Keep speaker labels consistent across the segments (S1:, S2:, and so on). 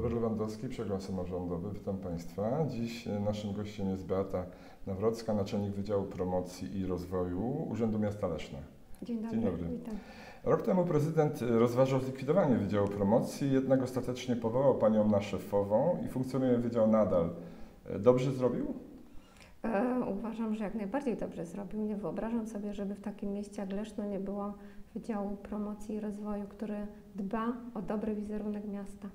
S1: Piotr Lewandowski, Przegląd Samorządowy. Witam Państwa. Dziś e, naszym gościem jest Beata Nawrocka, naczelnik Wydziału Promocji i Rozwoju Urzędu Miasta Leszna.
S2: Dzień dobry.
S1: Dzień dobry.
S2: Witam.
S1: Rok temu prezydent e, rozważał zlikwidowanie Wydziału Promocji, jednak ostatecznie powołał Panią na szefową i funkcjonuje Wydział nadal. E, Dobrze zrobił?
S2: E, uważam, że jak najbardziej dobrze zrobił. Nie wyobrażam sobie, żeby w takim mieście jak Leszno nie było Wydziału Promocji i Rozwoju, który dba o dobry wizerunek miasta.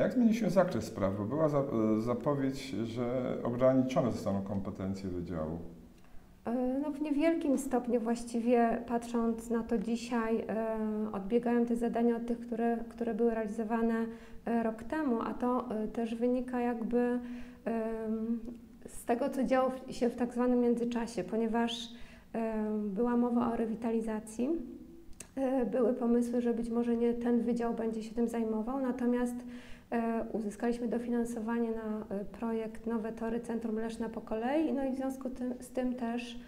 S1: Jak zmieni się zakres spraw? Bo była za, zapowiedź, że ograniczone zostaną kompetencje Wydziału.
S2: E, No w niewielkim stopniu właściwie patrząc na to dzisiaj e, odbiegają te zadania od tych, które, które były realizowane e, rok temu, a to też wynika jakby z tego, co działo się w tak zwanym międzyczasie, ponieważ była mowa o rewitalizacji. Były pomysły, że być może nie ten wydział będzie się tym zajmował, natomiast uzyskaliśmy dofinansowanie na e, projekt Nowe Tory Centrum Leszna po kolei, no i w związku tym, z tym też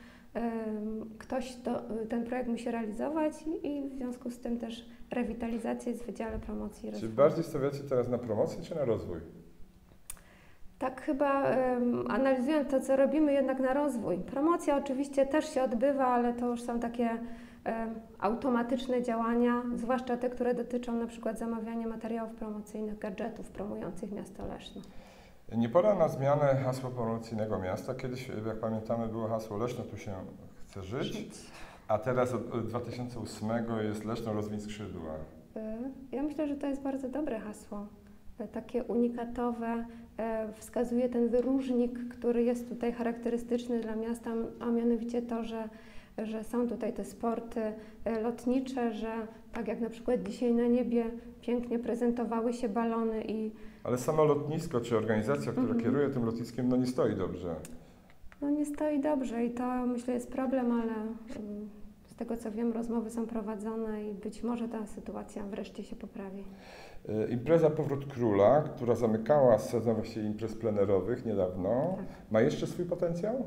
S2: ktoś to, ten projekt musi realizować i, w związku z tym też rewitalizacja jest w Wydziale Promocji i
S1: Czy
S2: Rozwoju.
S1: bardziej stawiacie teraz na promocję czy na rozwój?
S2: Tak chyba em, analizując to, co robimy jednak na rozwój. Promocja oczywiście też się odbywa, ale to już są takie automatyczne działania, zwłaszcza te, które dotyczą na przykład zamawiania materiałów promocyjnych, gadżetów promujących miasto Leszno.
S1: Nie pora na zmianę hasła promocyjnego miasta. Kiedyś, jak pamiętamy, było hasło Leszno tu się chce żyć, a teraz od od 2008 jest Leszno rozwiń skrzydła.
S2: Y, Ja myślę, że to jest bardzo dobre hasło. Y, Takie unikatowe, wskazuje ten wyróżnik, który jest tutaj charakterystyczny dla miasta, a mianowicie to, że, że są tutaj te sporty y, lotnicze, że tak jak na przykład dzisiaj na niebie pięknie prezentowały się balony i
S1: Ale samo lotnisko czy organizacja, która
S2: Mhm.
S1: kieruje tym lotniskiem, no nie stoi dobrze.
S2: no nie stoi dobrze i to myślę jest problem, ale z tego co wiem rozmowy są prowadzone i być może ta sytuacja wreszcie się poprawi.
S1: E, Impreza Powrót Króla, która zamykała sezon właściwie imprez plenerowych niedawno,
S2: Tak.
S1: ma jeszcze swój potencjał?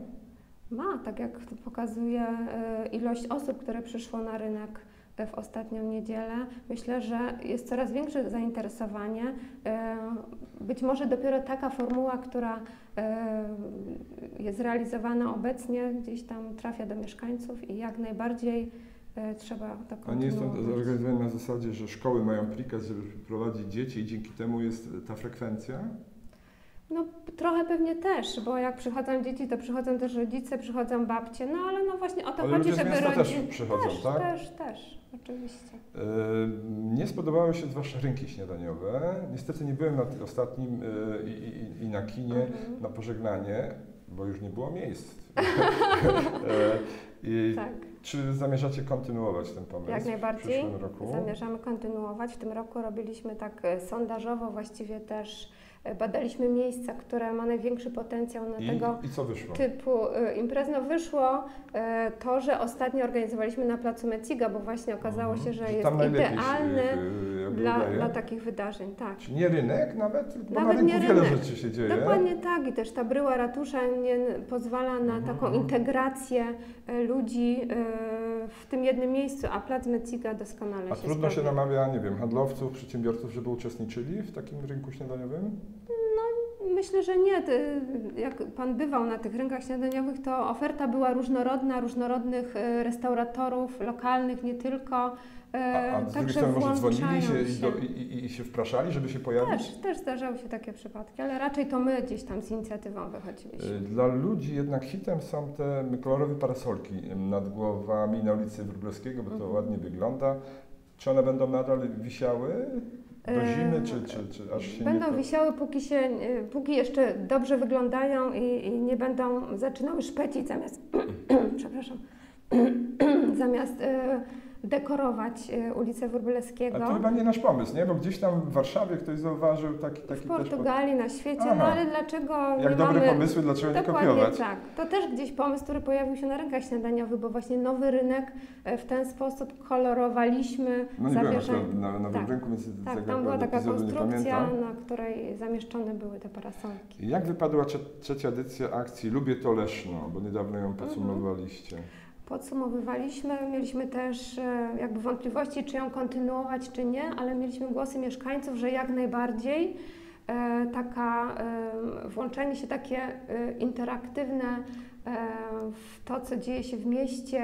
S2: Ma, tak jak to pokazuje e, ilość osób, które przyszło na rynek e, w ostatnią niedzielę. Myślę, że jest coraz większe zainteresowanie. E, Być może dopiero taka formuła, która jest realizowana obecnie, gdzieś tam trafia do mieszkańców i jak najbardziej trzeba to
S1: A nie jest to zorganizowane na zasadzie, że szkoły mają prikaz, żeby prowadzić dzieci i dzięki temu jest ta frekwencja?
S2: No trochę pewnie też, bo jak przychodzą dzieci, to przychodzą też rodzice, przychodzą babcie, no ale no właśnie o to
S1: Ale
S2: chodzi,
S1: ludzie
S2: żeby
S1: miasta też
S2: rodzice...
S1: przychodzą,
S2: też,
S1: tak?
S2: Też, też, oczywiście.
S1: E, Nie spodobały się zwłaszcza rynki śniadaniowe. Niestety nie byłem na tym ostatnim e, i, i, na kinie
S2: Mhm.
S1: na pożegnanie, bo już nie było miejsc. I
S2: Tak.
S1: Czy zamierzacie kontynuować ten pomysł
S2: Jak
S1: w
S2: najbardziej.
S1: przyszłym roku?
S2: Zamierzamy kontynuować. W tym roku robiliśmy tak e, sondażowo właściwie też badaliśmy miejsca, które ma największy potencjał na
S1: I,
S2: tego
S1: I
S2: typu e, imprez. No wyszło e, to, że ostatnio organizowaliśmy na placu Meciga, bo właśnie okazało
S1: Mhm.
S2: się, że jest
S1: się,
S2: idealny
S1: e, jakby
S2: dla, dla takich wydarzeń. Tak.
S1: Czy nie rynek nawet? Bo
S2: Nawet
S1: na
S2: nie
S1: wiele
S2: rynek.
S1: rzeczy się dzieje.
S2: Dokładnie tak i też ta bryła ratusza nie pozwala na
S1: Mhm,
S2: taką integrację ludzi w tym jednym miejscu, a plac Meciga doskonale
S1: A
S2: się
S1: trudno się namawia, nie wiem, handlowców, przedsiębiorców, żeby uczestniczyli w takim rynku śniadaniowym?
S2: Myślę, że nie. Jak Pan bywał na tych rynkach śniadaniowych, to oferta była różnorodna, różnorodnych e, restauratorów, lokalnych, nie tylko. E,
S1: A, a z drugiej
S2: Także
S1: strony może dzwonili
S2: włączają
S1: się, I, do, i, i, się wpraszali, żeby się pojawić?
S2: Też, też zdarzały się takie przypadki, ale raczej to my gdzieś tam z inicjatywą wychodziliśmy.
S1: Y, Dla ludzi jednak hitem są te kolorowe parasolki nad głowami na ulicy Wróblewskiego, bo to
S2: Mhm.
S1: ładnie wygląda. Czy one będą nadal wisiały do
S2: E,
S1: zimy, czy, czy, czy aż się
S2: Będą
S1: nie...
S2: wisiały, póki, się, e, póki jeszcze dobrze wyglądają i, i nie będą zaczynały szpecić zamiast, przepraszam, zamiast e, dekorować e, ulicę Wróblewskiego.
S1: A to chyba nie nasz pomysł, nie? Bo gdzieś tam w Warszawie ktoś zauważył taki, taki
S2: W. Portugalii, na świecie,
S1: Aha.
S2: no ale dlaczego
S1: Jak
S2: nie
S1: dobre
S2: mamy...
S1: pomysły, dlaczego nie
S2: Dokładnie
S1: kopiować?
S2: tak. To też gdzieś pomysł, który pojawił się na rynkach śniadaniowych, bo właśnie nowy rynek e, w ten sposób kolorowaliśmy,
S1: No nie byłem
S2: zawieszeń.
S1: akurat na, na Nowym
S2: Tak.
S1: Rynku, więc
S2: Tak,
S1: tego
S2: tam była taka
S1: nie
S2: konstrukcja, na której zamieszczone były te parasolki.
S1: Jak wypadła trze- trzecia edycja akcji Lubię to Leszno, bo niedawno ją
S2: Mhm. Podsumowywaliśmy, mieliśmy też e, jakby wątpliwości, czy ją kontynuować, czy nie, ale mieliśmy głosy mieszkańców, że jak najbardziej. e, taka e, włączenie się takie interaktywne w to, co dzieje się w mieście,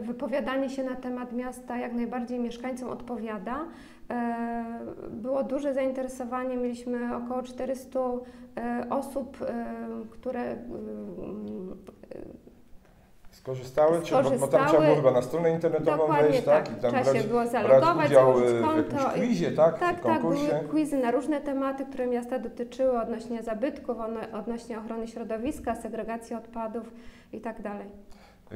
S2: wypowiadanie się na temat miasta jak najbardziej mieszkańcom odpowiada. Było duże zainteresowanie, mieliśmy około 400 osób, które
S1: Skorzystały, czy, bo, bo tam trzeba było chyba na stronę internetową wejść,
S2: tak?
S1: tak?
S2: I tam Trzeba brać, było zalogować,
S1: udział
S2: założyć
S1: w jakimś quizie, tak?
S2: Tak, tak, były quizy na różne tematy, które miasta dotyczyły, odnośnie zabytków, odnośnie ochrony środowiska, segregacji odpadów i tak dalej.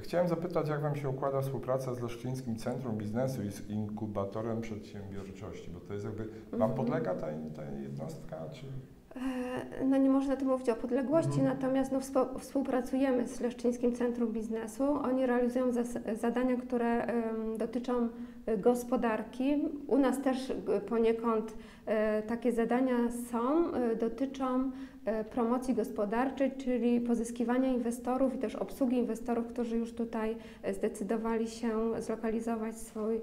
S1: Chciałem zapytać, jak Wam się układa współpraca z Leszczyńskim Centrum Biznesu i z Inkubatorem Przedsiębiorczości, bo to jest jakby, Wam mhm. podlega ta, ta jednostka, czy...
S2: E, no nie można tu mówić o podległości, mhm. natomiast no, współpracujemy z Leszczyńskim Centrum Biznesu. Oni realizują zadania, które dotyczą e, gospodarki. U nas też e, poniekąd takie zadania są, dotyczą promocji gospodarczej, czyli pozyskiwania inwestorów i też obsługi inwestorów, którzy już tutaj zdecydowali się zlokalizować swój,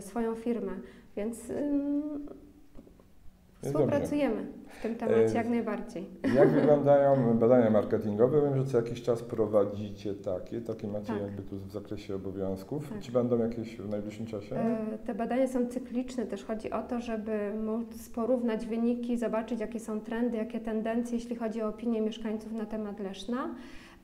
S2: swoją firmę. Więc Współpracujemy w tym temacie jak najbardziej.
S1: Jak wyglądają badania marketingowe? Wiem, że co jakiś czas prowadzicie takie, takie macie tak. jakby tu w zakresie obowiązków. Tak. Czy będą jakieś w najbliższym czasie? E,
S2: te badania są cykliczne, też chodzi o to, żeby móc porównać wyniki, zobaczyć jakie są trendy, jakie tendencje, jeśli chodzi o opinię mieszkańców na temat Leszna.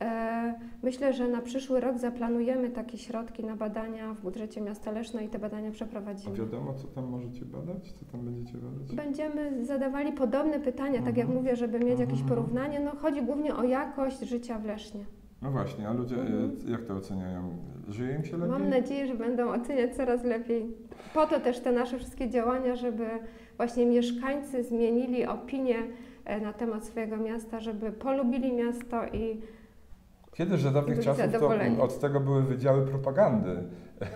S2: E, myślę, że na przyszły rok zaplanujemy takie środki na badania w budżecie miasta Leszno i te badania przeprowadzimy.
S1: A wiadomo, co tam możecie badać? Co tam będziecie badać?
S2: Będziemy zadawali podobne pytania, tak jak mhm. mówię, żeby mieć jakieś mhm. porównanie. No, chodzi głównie o jakość życia w Lesznie.
S1: No właśnie, a ludzie mhm. jak to oceniają? Żyje im się lepiej?
S2: Mam nadzieję, że będą oceniać coraz lepiej. Po to też te nasze wszystkie działania, żeby właśnie mieszkańcy zmienili opinię e, na temat swojego miasta, żeby polubili miasto i
S1: Kiedyś, że dawnych czasów to od tego były wydziały propagandy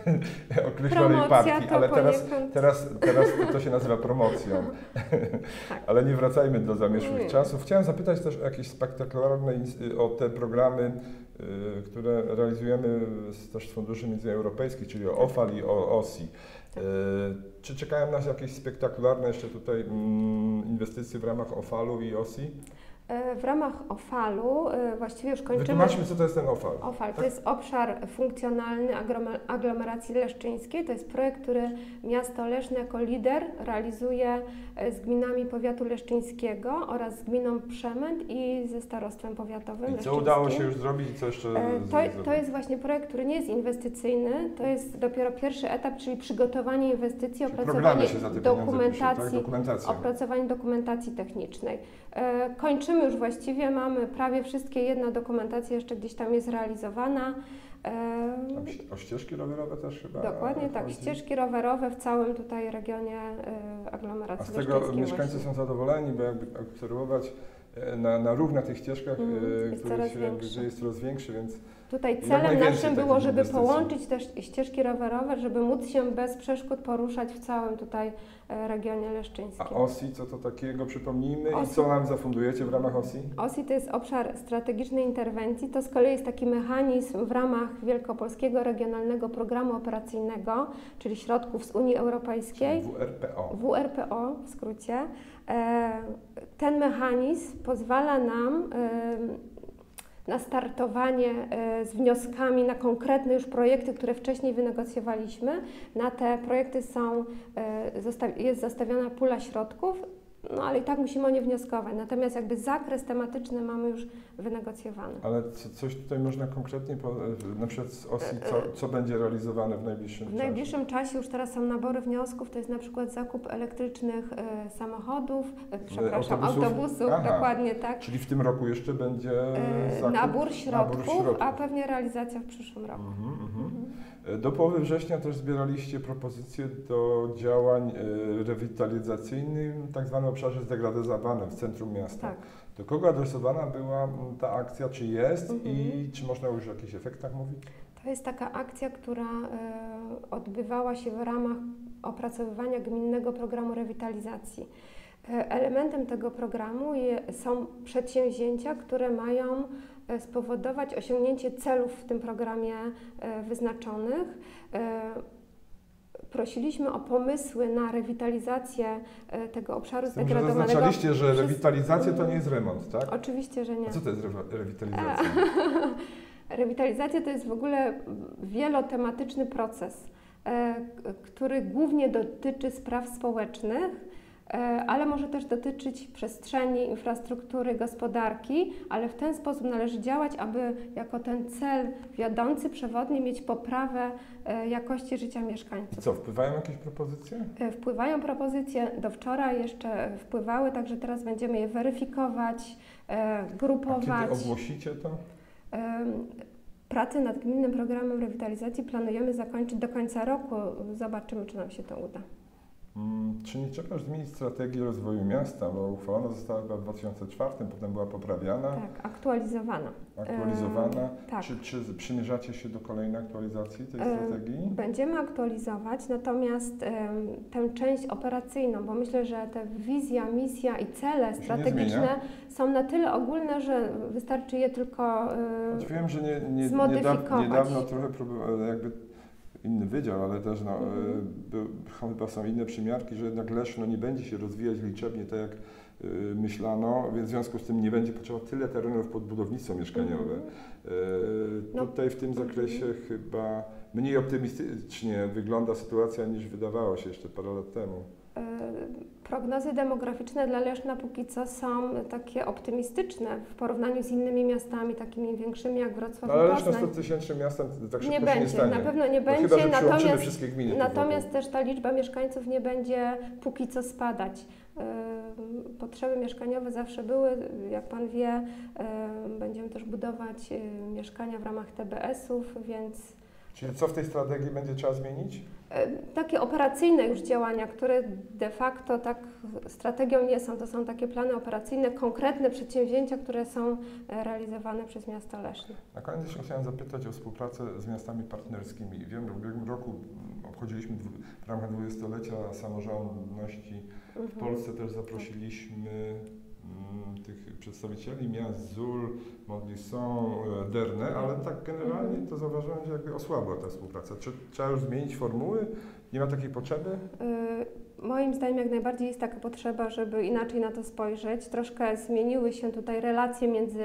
S1: określonej partii, ale teraz, teraz, teraz to się nazywa promocją. tak. Ale nie wracajmy do zamierzchłych czasów. Chciałem zapytać też o jakieś spektakularne, o te programy, y, które realizujemy z, też z funduszy międzyeuropejskich, czyli o OFAL i o OSI. Tak. Y, czy czekają nas jakieś spektakularne jeszcze tutaj mm, inwestycje w ramach OFAL-u i OSI?
S2: E, w ramach OFAL-u e, właściwie już kończymy...
S1: Wytłumaczmy, co to jest ten OFAL.
S2: OFAL tak? to jest obszar funkcjonalny aglomeracji leszczyńskiej. To jest projekt, który miasto Leszno jako lider realizuje e, z gminami powiatu leszczyńskiego oraz z gminą Przemęt i ze starostwem powiatowym
S1: I co udało się już zrobić i co jeszcze
S2: to, to jest właśnie projekt, który nie jest inwestycyjny. To jest dopiero pierwszy etap, czyli przygotowanie inwestycji, opracowanie dokumentacji, tak? opracowanie dokumentacji technicznej. Kończymy już właściwie, mamy prawie wszystkie, jedna dokumentacja jeszcze gdzieś tam jest realizowana.
S1: O ścieżki rowerowe też chyba?
S2: Dokładnie tak, chodzi. ścieżki rowerowe w całym tutaj regionie e, aglomeracji
S1: A z tego mieszkańcy są zadowoleni, bo jakby obserwować e, na, na ruch na tych ścieżkach, mm, jest który się jakby, jest coraz większy, więc
S2: Tutaj celem naszym było, żeby połączyć też ścieżki rowerowe, żeby móc się bez przeszkód poruszać w całym tutaj e, regionie leszczyńskim.
S1: A OSI, co to takiego przypomnijmy OSI. i co nam zafundujecie w ramach OSI?
S2: OSI to jest obszar strategicznej interwencji, to z kolei jest taki mechanizm w ramach Wielkopolskiego Regionalnego Programu Operacyjnego, czyli środków z Unii Europejskiej.
S1: Czyli WRPO.
S2: WRPO w skrócie. E, ten mechanizm pozwala nam na startowanie e, z wnioskami na konkretne już projekty, które wcześniej wynegocjowaliśmy. Na te projekty są, e, jest zastawiona pula środków no ale i tak musimy o nie wnioskować. Natomiast jakby zakres tematyczny mamy już wynegocjowany.
S1: Ale co, coś tutaj można konkretnie, na przykład z OSI, co, co będzie realizowane w najbliższym
S2: czasie?
S1: W
S2: najbliższym czasie już teraz są nabory wniosków, to jest na przykład zakup elektrycznych e, samochodów, e, przepraszam, autobusów, autobusów dokładnie tak.
S1: Czyli w tym roku jeszcze będzie
S2: zakup, nabór, środków, nabór środków, a pewnie realizacja w przyszłym roku. Mhm, mhm.
S1: Mhm. Do połowy września też zbieraliście propozycje do działań e, rewitalizacyjnych w tak zwanym obszarze zdegradyzowanym w centrum miasta. Tak. Do kogo adresowana była ta akcja, czy jest mhm. i czy można już o jakichś efektach mówić?
S2: To jest taka akcja, która y, odbywała się w ramach opracowywania gminnego programu rewitalizacji. E, elementem tego programu je, są przedsięwzięcia, które mają E, spowodować osiągnięcie celów w tym programie wyznaczonych. E, prosiliśmy o pomysły na rewitalizację tego obszaru
S1: tym, że zaznaczaliście, że rewitalizacja to nie jest remont, tak?
S2: Oczywiście, że nie.
S1: A co to jest rewitalizacja?
S2: Rewitalizacja to jest w ogóle wielotematyczny proces, który głównie dotyczy spraw społecznych, E, ale może też dotyczyć przestrzeni, infrastruktury, gospodarki, ale w ten sposób należy działać, aby jako ten cel wiodący, przewodni mieć poprawę e, jakości życia mieszkańców.
S1: I co, wpływają jakieś propozycje?
S2: E, wpływają propozycje, do wczoraj jeszcze wpływały, także teraz będziemy je weryfikować, grupować. A
S1: kiedy ogłosicie to?
S2: Prace nad gminnym programem rewitalizacji planujemy zakończyć do końca roku. Zobaczymy, czy nam się to uda.
S1: Mm, czy nie trzeba już zmienić strategii rozwoju miasta, bo uchwalona została chyba w 2004, potem była poprawiana?
S2: Tak, aktualizowana.
S1: Aktualizowana. E, tak. Czy, czy przymierzacie się do kolejnej aktualizacji tej e, strategii?
S2: Będziemy aktualizować, natomiast e, tę część operacyjną, bo myślę, że te wizja, misja i cele strategiczne są na tyle ogólne, że wystarczy je tylko e,
S1: Wiem, że nie, nie, niedawno, niedawno trochę jakby inny wydział, ale też no, mhm. chyba są inne przymiarki, że jednak Leszno nie będzie się rozwijać liczebnie tak jak e, myślano, więc w związku z tym nie będzie potrzeba tyle terenów pod budownictwo mieszkaniowe. Mhm. No. Tutaj w tym zakresie chyba mniej optymistycznie wygląda sytuacja niż wydawało się jeszcze parę lat temu.
S2: Prognozy demograficzne dla Leszna póki co są takie optymistyczne w porównaniu z innymi miastami, takimi większymi jak Wrocław
S1: no, ale Leszno 100 tysięcznym miastem tak
S2: nie będzie,
S1: nie
S2: na pewno nie
S1: no,
S2: będzie,
S1: chyba,
S2: natomiast,
S1: wszystkie gminy
S2: natomiast też ta liczba mieszkańców nie będzie póki co spadać. Potrzeby mieszkaniowe zawsze były, jak Pan wie, będziemy też budować mieszkania w ramach TBS-ów, więc
S1: Czyli co w tej strategii będzie trzeba zmienić?
S2: E, takie operacyjne już działania, które de facto tak strategią nie są, to są takie plany operacyjne, konkretne przedsięwzięcia, które są e, realizowane przez miasta Leszno.
S1: Na koniec jeszcze chciałem zapytać o współpracę z miastami partnerskimi. Wiem, że w ubiegłym roku obchodziliśmy w ramach dwudziestolecia samorządności w mhm. Polsce też zaprosiliśmy Mm, tych przedstawicieli miast ZUL, Modlisson, e, Derne, ale tak generalnie to zauważyłem, że jakby osłabła ta współpraca. Czy trzeba już zmienić formuły? Nie ma takiej potrzeby?
S2: Y, moim zdaniem jak najbardziej jest taka potrzeba, żeby inaczej na to spojrzeć. Troszkę zmieniły się tutaj relacje między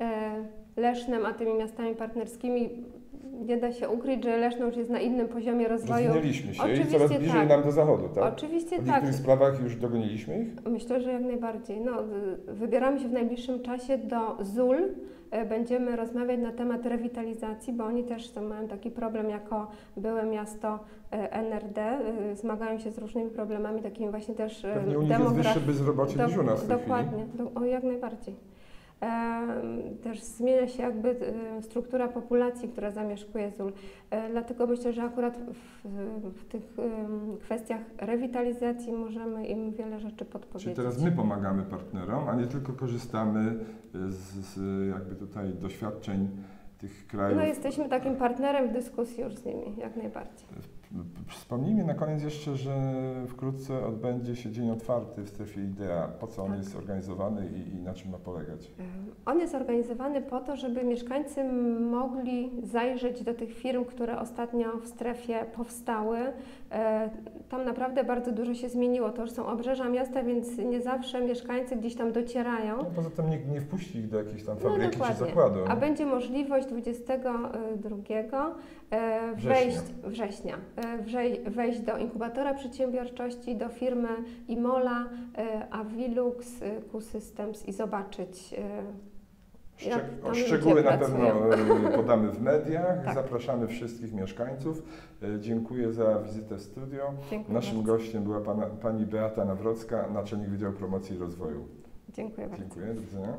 S2: e, Lesznem a tymi miastami partnerskimi nie da się ukryć, że Leszno już jest na innym poziomie rozwoju.
S1: Rozwinęliśmy się Oczywiście i coraz bliżej tak. nam do zachodu, tak?
S2: Oczywiście tak.
S1: W niektórych sprawach już dogoniliśmy ich?
S2: Myślę, że jak najbardziej. No, wybieramy się w najbliższym czasie do ZUL. E, będziemy rozmawiać na temat rewitalizacji, bo oni też mają taki problem jako byłe miasto e, NRD. E, zmagają się z różnymi problemami, takimi właśnie też
S1: Pewnie u nich jest wyższe bezrobocie niż u nas
S2: Dokładnie, do, o, jak najbardziej też zmienia się jakby struktura populacji, która zamieszkuje ZUL. E, dlatego myślę, że akurat w, w, tych kwestiach rewitalizacji możemy im wiele rzeczy podpowiedzieć.
S1: Czyli teraz my pomagamy partnerom, a nie tylko korzystamy z, z jakby tutaj doświadczeń tych krajów.
S2: No jesteśmy takim partnerem w dyskusji już z nimi, jak najbardziej.
S1: Wspomnijmy na koniec jeszcze, że wkrótce odbędzie się dzień otwarty w strefie IDEA. Po co on tak. jest organizowany i, i, na czym ma polegać?
S2: On jest organizowany po to, żeby mieszkańcy mogli zajrzeć do tych firm, które ostatnio w strefie powstały. E, tam naprawdę bardzo dużo się zmieniło. To już są obrzeża miasta, więc nie zawsze mieszkańcy gdzieś tam docierają. No,
S1: poza tym nikt nie wpuści ich do jakiejś tam no, fabryki no, czy zakładu.
S2: A będzie możliwość 22 e, wejść, września, e, wejść do inkubatora przedsiębiorczości, do firmy Imola, Avilux, Q-Systems i zobaczyć
S1: Szczeg szczegóły na pewno podamy w mediach. Tak. Zapraszamy wszystkich mieszkańców. E, dziękuję za wizytę w studio. Dziękuję Naszym bardzo. gościem była pana, pani Beata Nawrocka, naczelnik Wydziału Promocji i Rozwoju.
S2: Dziękuję
S1: bardzo. Dziękuję, do widzenia.